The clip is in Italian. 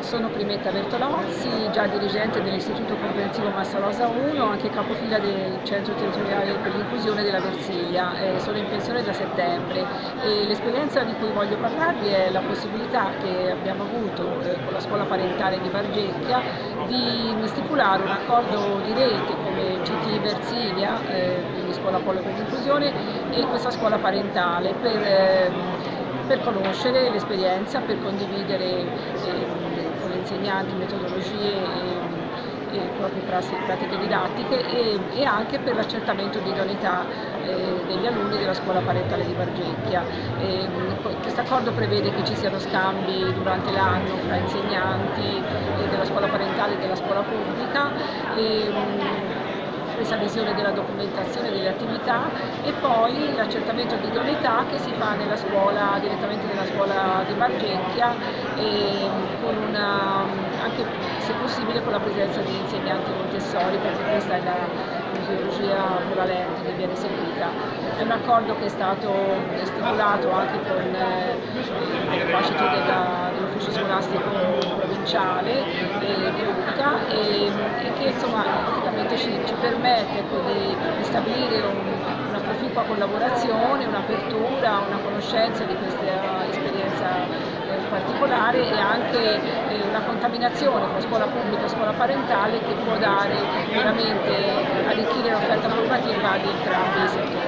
Sono Primetta Bertolozzi, già dirigente dell'Istituto Comprensivo Massa Rosa 1, anche capofila del Centro Territoriale per l'Inclusione della Versiglia. Eh, sono in pensione da settembre e l'esperienza di cui voglio parlarvi è la possibilità che abbiamo avuto eh, con la scuola parentale di Bargecchia di stipulare un accordo di rete come CT Versiglia, eh, quindi Scuola Polo per l'Inclusione, e questa scuola parentale per ehm, per conoscere l'esperienza, per condividere eh, con gli insegnanti metodologie e, e proprie pratiche didattiche e, e, anche per l'accertamento di idoneità eh, degli alunni della scuola parentale di Bargecchia. questo accordo prevede che ci siano scambi durante l'anno fra insegnanti della scuola parentale e della scuola pubblica. E, questa visione della documentazione delle attività e poi l'accertamento di idoneità che si fa nella scuola, direttamente nella scuola di Bargecchia e con una, anche se possibile con la presenza di insegnanti Montessori perché questa è la metodologia prevalente che viene seguita. È un accordo che è stato stipulato anche con eh, il fascito dell'ufficio scolastico provinciale eh, di Lucca e, e che insomma praticamente ci, ci permette ecco, di, di, stabilire un, una proficua collaborazione, un'apertura, una conoscenza di questa esperienza particolare e anche eh, una contaminazione tra scuola pubblica e scuola parentale che può dare veramente arricchire l'offerta formativa di entrambi i settori.